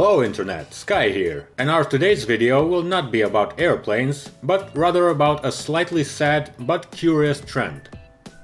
Hello Internet, Sky here, and our today's video will not be about airplanes, but rather about a slightly sad but curious trend.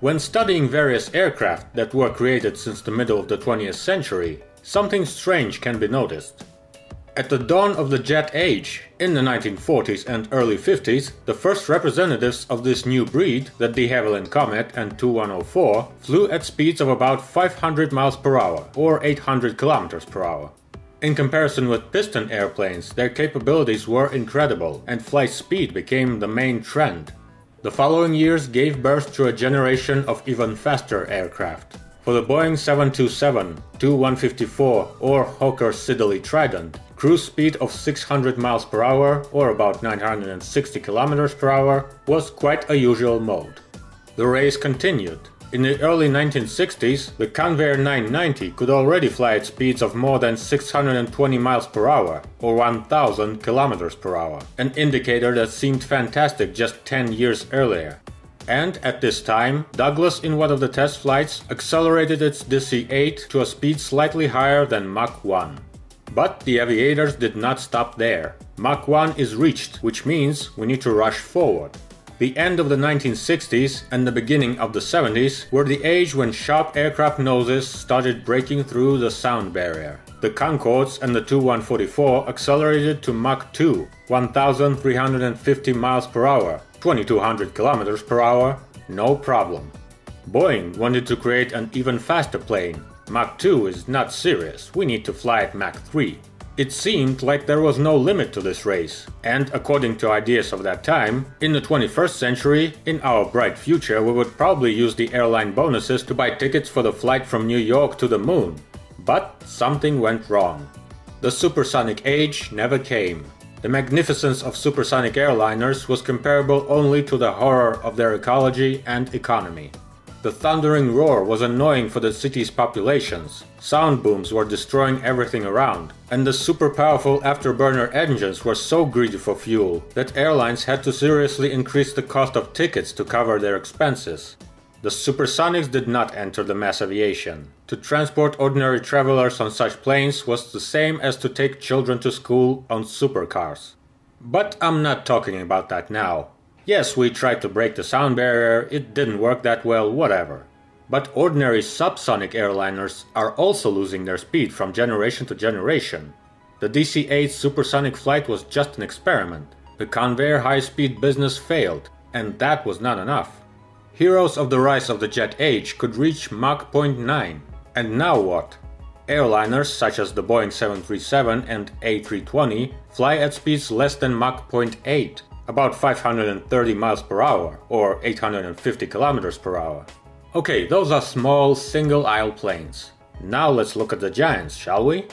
When studying various aircraft that were created since the middle of the 20th century, something strange can be noticed. At the dawn of the jet age, in the 1940s and early 50s, the first representatives of this new breed, the de Havilland Comet and Tu-104, flew at speeds of about 500 miles per hour, or 800 kilometers per hour. In comparison with piston airplanes, their capabilities were incredible, and flight speed became the main trend. The following years gave birth to a generation of even faster aircraft. For the Boeing 727, Tu-154 or Hawker Siddeley Trident, cruise speed of 600 miles per hour or about 960 kilometers per hour was quite a usual mode. The race continued, in the early 1960s, the Convair 990 could already fly at speeds of more than 620 miles per hour, or 1000 kilometers per hour, an indicator that seemed fantastic just 10 years earlier. And at this time, Douglas in one of the test flights accelerated its DC-8 to a speed slightly higher than Mach 1. But the aviators did not stop there. Mach 1 is reached, which means we need to rush forward. The end of the 1960s and the beginning of the 70s were the age when sharp aircraft noses started breaking through the sound barrier. The Concordes and the Tu-144 accelerated to Mach 2, 1350 miles per hour, 2200 kilometers per hour, no problem. Boeing wanted to create an even faster plane. Mach 2 is not serious, we need to fly at Mach 3. It seemed like there was no limit to this race, and according to ideas of that time, in the 21st century, in our bright future, we would probably use the airline bonuses to buy tickets for the flight from New York to the moon. But something went wrong. The supersonic age never came. The magnificence of supersonic airliners was comparable only to the horror of their ecology and economy. The thundering roar was annoying for the city's populations. Sound booms were destroying everything around, and the super powerful afterburner engines were so greedy for fuel that airlines had to seriously increase the cost of tickets to cover their expenses. The supersonics did not enter the mass aviation. To transport ordinary travelers on such planes was the same as to take children to school on supercars. But I'm not talking about that now. Yes, we tried to break the sound barrier, it didn't work that well, whatever. But ordinary subsonic airliners are also losing their speed from generation to generation. The DC 8 supersonic flight was just an experiment. The Convair high speed business failed, and that was not enough. Heroes of the rise of the jet age could reach Mach 0.9. And now what? Airliners such as the Boeing 737 and A320 fly at speeds less than Mach 0.8 about 530 miles per hour or 850 kilometers per hour. Okay, those are small single aisle planes. Now let's look at the giants, shall we?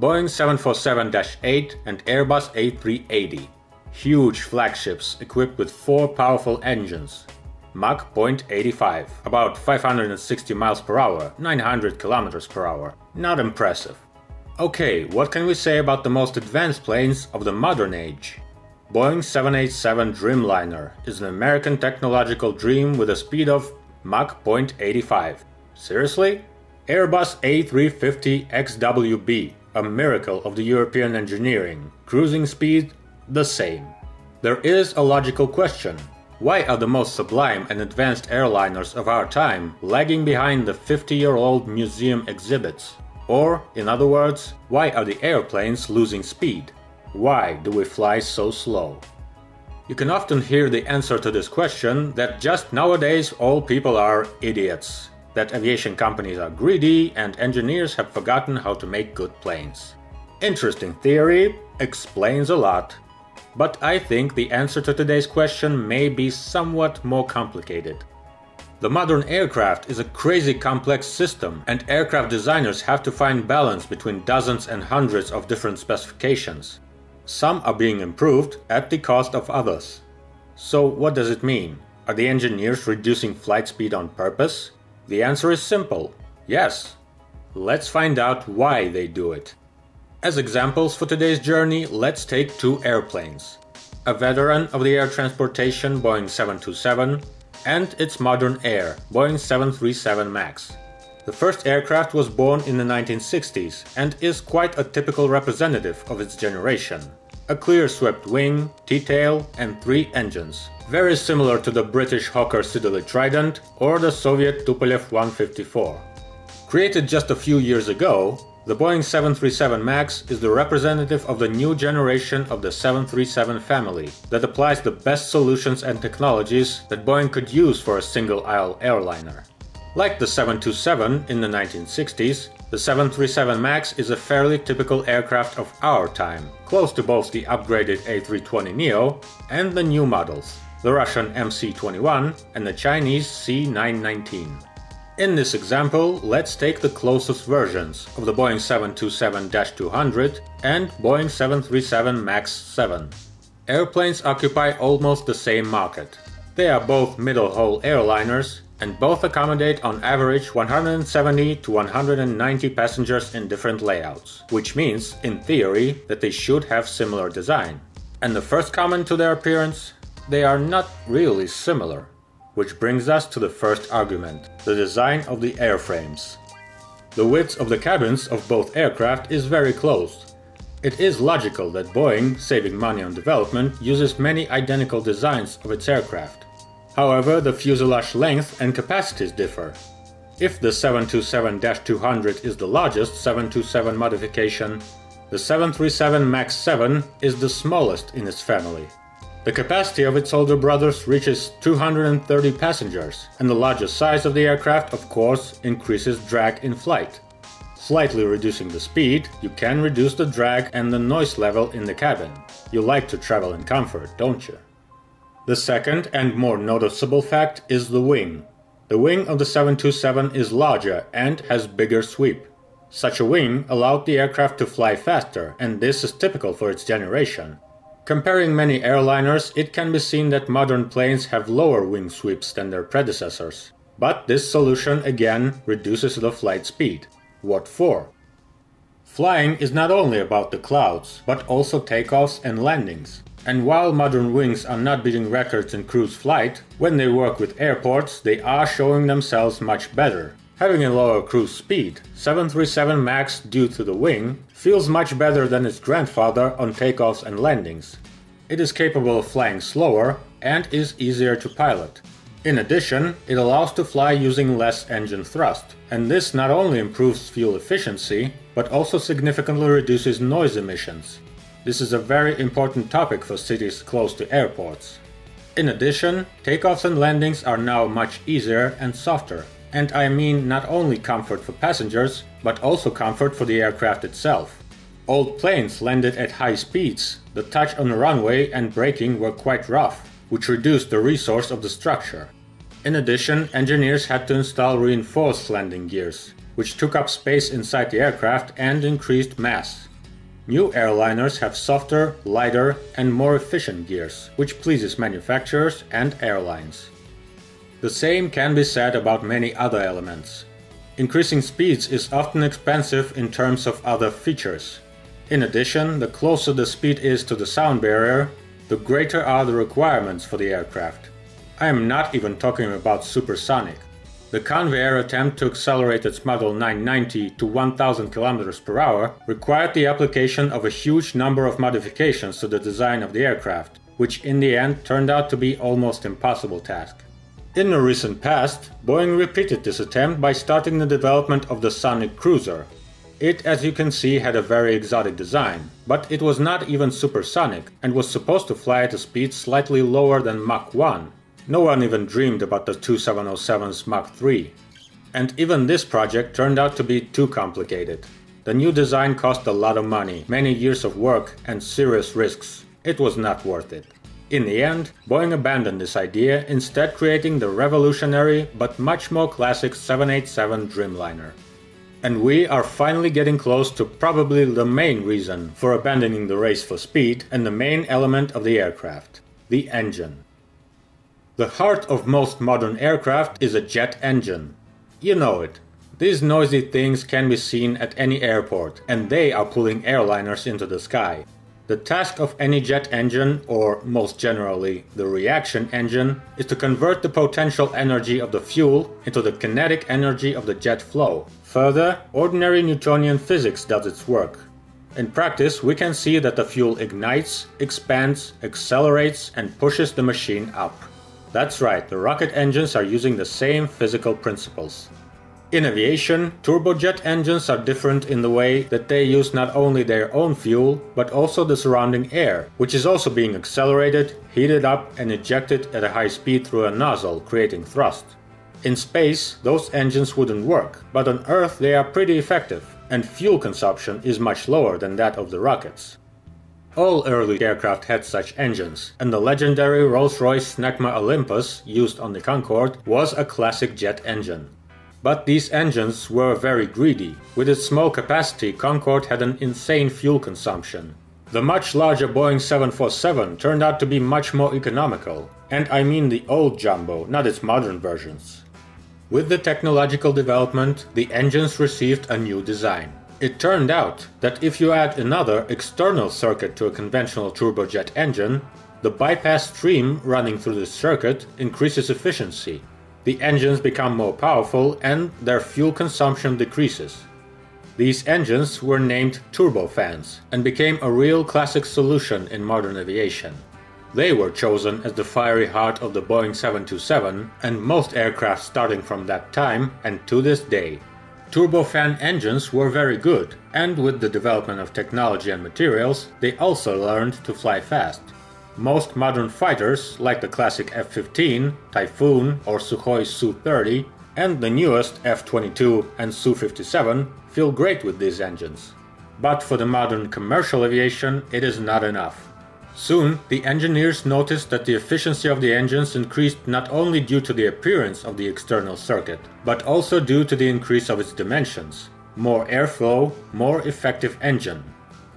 Boeing 747-8 and Airbus A380. Huge flagships equipped with four powerful engines. Mach 0.85, about 560 miles per hour, 900 kilometers per hour. Not impressive. Okay, what can we say about the most advanced planes of the modern age? Boeing 787 Dreamliner is an American technological dream with a speed of Mach 0.85. Seriously? Airbus A350 XWB, a miracle of the European engineering. Cruising speed, the same. There is a logical question. Why are the most sublime and advanced airliners of our time lagging behind the 50 year old museum exhibits? Or, in other words, why are the airplanes losing speed? Why do we fly so slow? You can often hear the answer to this question that just nowadays all people are idiots, that aviation companies are greedy and engineers have forgotten how to make good planes. Interesting theory, explains a lot. But I think the answer to today's question may be somewhat more complicated. The modern aircraft is a crazy complex system, and aircraft designers have to find balance between dozens and hundreds of different specifications. Some are being improved at the cost of others. So, what does it mean? Are the engineers reducing flight speed on purpose? The answer is simple yes. Let's find out why they do it. As examples for today's journey, let's take two airplanes a veteran of the air transportation Boeing 727 and its modern heir, Boeing 737 MAX. The first aircraft was born in the 1960s and is quite a typical representative of its generation. A clear swept wing, T-tail and three engines, very similar to the British Hawker Siddeley Trident or the Soviet Tupolev 154. Created just a few years ago, the Boeing 737 MAX is the representative of the new generation of the 737 family that applies the best solutions and technologies that Boeing could use for a single aisle airliner. Like the 727 in the 1960s, the 737 MAX is a fairly typical aircraft of our time, close to both the upgraded A320neo and the new models, the Russian MC-21 and the Chinese C919. In this example, let's take the closest versions of the Boeing 727-200 and Boeing 737 MAX 7. Airplanes occupy almost the same market. They are both middle-haul airliners and both accommodate on average 170 to 190 passengers in different layouts, which means, in theory, that they should have similar design. And the first comment to their appearance? They are not really similar. Which brings us to the first argument, the design of the airframes. The width of the cabins of both aircraft is very close. It is logical that Boeing, saving money on development, uses many identical designs of its aircraft. However, the fuselage length and capacities differ. If the 727-200 is the largest 727 modification, the 737 MAX 7 is the smallest in its family. The capacity of its older brothers reaches 230 passengers, and the larger size of the aircraft, of course, increases drag in flight. Slightly reducing the speed, you can reduce the drag and the noise level in the cabin. You like to travel in comfort, don't you? The second and more noticeable fact is the wing. The wing of the 727 is larger and has bigger sweep. Such a wing allowed the aircraft to fly faster, and this is typical for its generation. Comparing many airliners, it can be seen that modern planes have lower wing sweeps than their predecessors. But this solution again reduces the flight speed. What for? Flying is not only about the clouds, but also takeoffs and landings. And while modern wings are not beating records in cruise flight, when they work with airports, they are showing themselves much better. Having a lower cruise speed, 737 MAX due to the wing feels much better than its grandfather on takeoffs and landings. It is capable of flying slower and is easier to pilot. In addition, it allows to fly using less engine thrust, and this not only improves fuel efficiency, but also significantly reduces noise emissions. This is a very important topic for cities close to airports. In addition, takeoffs and landings are now much easier and softer, and I mean not only comfort for passengers, but also comfort for the aircraft itself. Old planes landed at high speeds, the touch on the runway and braking were quite rough, which reduced the resource of the structure. In addition, engineers had to install reinforced landing gears, which took up space inside the aircraft and increased mass. New airliners have softer, lighter, and more efficient gears, which pleases manufacturers and airlines. The same can be said about many other elements. Increasing speeds is often expensive in terms of other features. In addition, the closer the speed is to the sound barrier, the greater are the requirements for the aircraft. I am not even talking about supersonic. The Convair attempt to accelerate its Model 990 to 1000 km per hour required the application of a huge number of modifications to the design of the aircraft, which in the end turned out to be almost impossible task. In the recent past, Boeing repeated this attempt by starting the development of the Sonic Cruiser. It, as you can see, had a very exotic design, but it was not even supersonic and was supposed to fly at a speed slightly lower than Mach 1. No one even dreamed about the 2707's Mach 3. And even this project turned out to be too complicated. The new design cost a lot of money, many years of work, and serious risks. It was not worth it. In the end, Boeing abandoned this idea, instead creating the revolutionary but much more classic 787 Dreamliner. And we are finally getting close to probably the main reason for abandoning the race for speed and the main element of the aircraft the engine. The heart of most modern aircraft is a jet engine. You know it. These noisy things can be seen at any airport, and they are pulling airliners into the sky. The task of any jet engine, or most generally the reaction engine, is to convert the potential energy of the fuel into the kinetic energy of the jet flow. Further, ordinary Newtonian physics does its work. In practice, we can see that the fuel ignites, expands, accelerates, and pushes the machine up. That's right, the rocket engines are using the same physical principles. In aviation, turbojet engines are different in the way that they use not only their own fuel, but also the surrounding air, which is also being accelerated, heated up, and ejected at a high speed through a nozzle, creating thrust. In space, those engines wouldn't work, but on Earth they are pretty effective, and fuel consumption is much lower than that of the rockets. All early aircraft had such engines, and the legendary Rolls-Royce Snecma Olympus used on the Concorde was a classic jet engine. But these engines were very greedy. With its small capacity, Concorde had an insane fuel consumption. The much larger Boeing 747 turned out to be much more economical. And I mean the old jumbo, not its modern versions. With the technological development, the engines received a new design. It turned out that if you add another external circuit to a conventional turbojet engine, the bypass stream running through the circuit increases efficiency, the engines become more powerful and their fuel consumption decreases. These engines were named turbofans and became a real classic solution in modern aviation. They were chosen as the fiery heart of the Boeing 727 and most aircraft starting from that time and to this day. Turbofan engines were very good, and with the development of technology and materials, they also learned to fly fast. Most modern fighters, like the classic F-15, Typhoon or Sukhoi Su-30, and the newest F-22 and Su-57, feel great with these engines. But for the modern commercial aviation, it is not enough. Soon, the engineers noticed that the efficiency of the engines increased not only due to the appearance of the external circuit, but also due to the increase of its dimensions. More airflow, more effective engine.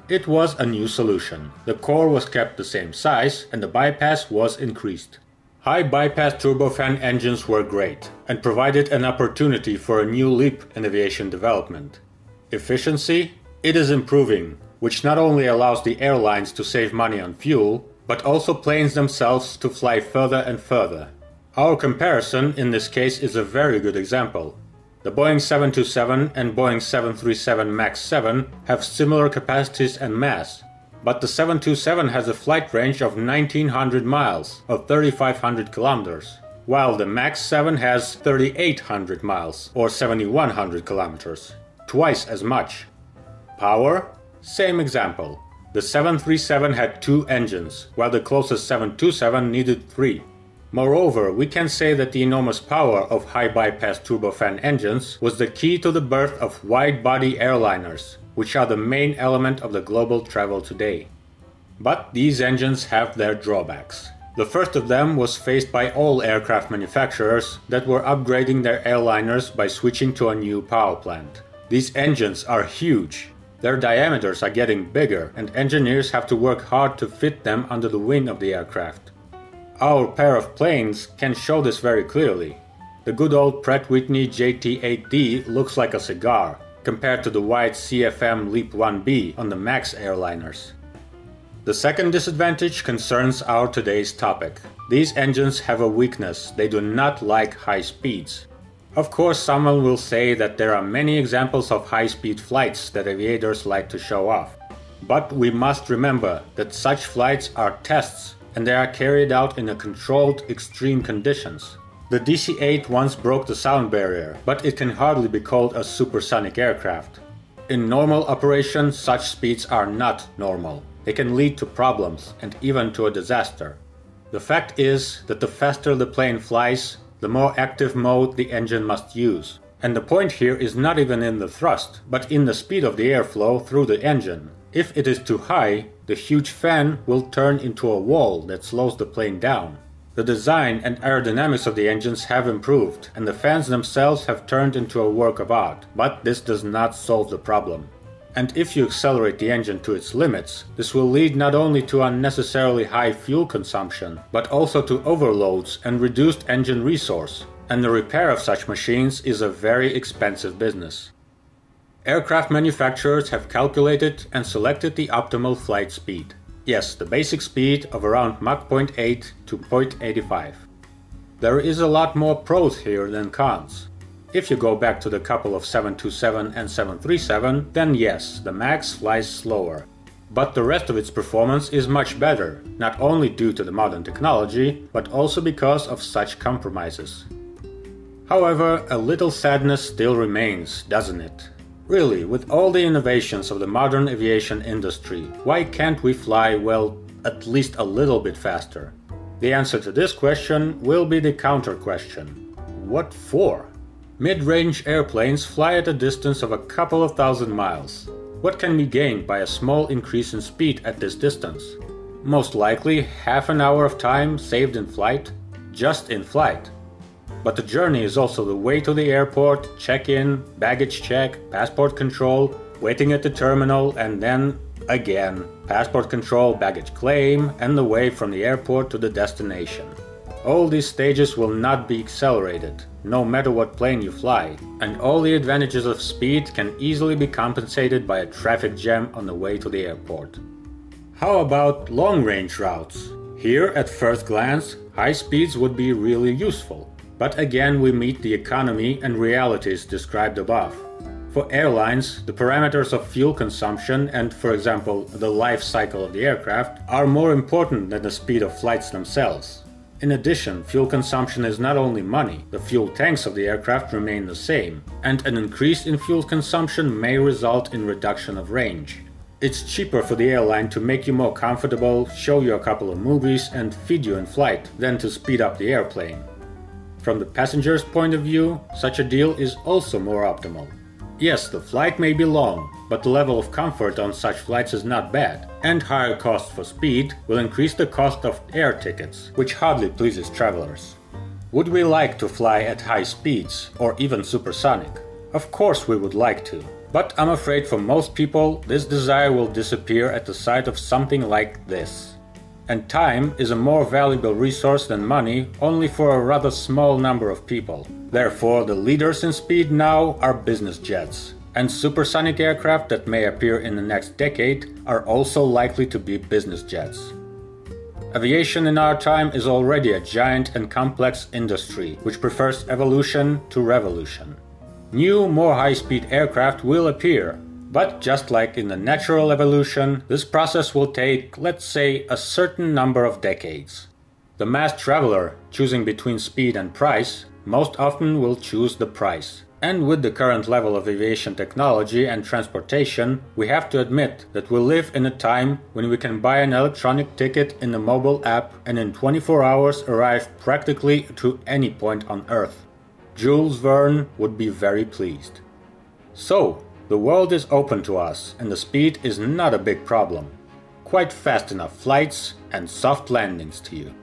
It was a new solution. The core was kept the same size and the bypass was increased. High bypass turbofan engines were great and provided an opportunity for a new leap in aviation development. Efficiency? It is improving, which not only allows the airlines to save money on fuel, but also planes themselves to fly further and further. Our comparison in this case is a very good example. The Boeing 727 and Boeing 737 MAX 7 have similar capacities and mass, but the 727 has a flight range of 1900 miles or 3500 kilometers, while the MAX 7 has 3800 miles or 7100 kilometers, twice as much. Power? Same example. The 737 had two engines, while the closest 727 needed three. Moreover, we can say that the enormous power of high bypass turbofan engines was the key to the birth of wide body airliners, which are the main element of the global travel today. But these engines have their drawbacks. The first of them was faced by all aircraft manufacturers that were upgrading their airliners by switching to a new power plant. These engines are huge. Their diameters are getting bigger, and engineers have to work hard to fit them under the wing of the aircraft. Our pair of planes can show this very clearly. The good old Pratt Whitney JT8D looks like a cigar, compared to the white CFM LEAP 1B on the MAX airliners. The second disadvantage concerns our today's topic. These engines have a weakness, they do not like high speeds. Of course, someone will say that there are many examples of high speed flights that aviators like to show off. But we must remember that such flights are tests and they are carried out in controlled, extreme conditions. The DC-8 once broke the sound barrier, but it can hardly be called a supersonic aircraft. In normal operation, such speeds are not normal. They can lead to problems and even to a disaster. The fact is that the faster the plane flies, the more active mode the engine must use. And the point here is not even in the thrust, but in the speed of the airflow through the engine. If it is too high, the huge fan will turn into a wall that slows the plane down. The design and aerodynamics of the engines have improved, and the fans themselves have turned into a work of art, but this does not solve the problem. And if you accelerate the engine to its limits, this will lead not only to unnecessarily high fuel consumption, but also to overloads and reduced engine resource. And the repair of such machines is a very expensive business. Aircraft manufacturers have calculated and selected the optimal flight speed. Yes, the basic speed of around Mach 0.8 to 0.85. There is a lot more pros here than cons. If you go back to the couple of 727 and 737, then yes, the MAX flies slower. But the rest of its performance is much better, not only due to the modern technology, but also because of such compromises. However, a little sadness still remains, doesn't it? Really, with all the innovations of the modern aviation industry, why can't we fly, well, at least a little bit faster? The answer to this question will be the counter question What for? Mid range airplanes fly at a distance of a couple of thousand miles. What can be gained by a small increase in speed at this distance? Most likely half an hour of time saved in flight, just in flight. But the journey is also the way to the airport, check in, baggage check, passport control, waiting at the terminal, and then again, passport control, baggage claim, and the way from the airport to the destination. All these stages will not be accelerated, no matter what plane you fly, and all the advantages of speed can easily be compensated by a traffic jam on the way to the airport. How about long range routes? Here, at first glance, high speeds would be really useful. But again, we meet the economy and realities described above. For airlines, the parameters of fuel consumption and, for example, the life cycle of the aircraft are more important than the speed of flights themselves. In addition, fuel consumption is not only money, the fuel tanks of the aircraft remain the same, and an increase in fuel consumption may result in reduction of range. It's cheaper for the airline to make you more comfortable, show you a couple of movies, and feed you in flight than to speed up the airplane. From the passenger's point of view, such a deal is also more optimal. Yes, the flight may be long, but the level of comfort on such flights is not bad, and higher costs for speed will increase the cost of air tickets, which hardly pleases travelers. Would we like to fly at high speeds, or even supersonic? Of course we would like to, but I'm afraid for most people this desire will disappear at the sight of something like this and time is a more valuable resource than money only for a rather small number of people. Therefore, the leaders in speed now are business jets, and supersonic aircraft that may appear in the next decade are also likely to be business jets. Aviation in our time is already a giant and complex industry which prefers evolution to revolution. New, more high speed aircraft will appear, but just like in the natural evolution, this process will take, let's say, a certain number of decades. The mass traveler, choosing between speed and price, most often will choose the price. And with the current level of aviation technology and transportation, we have to admit that we live in a time when we can buy an electronic ticket in a mobile app and in 24 hours arrive practically to any point on Earth. Jules Verne would be very pleased. So, the world is open to us and the speed is not a big problem. Quite fast enough flights and soft landings to you.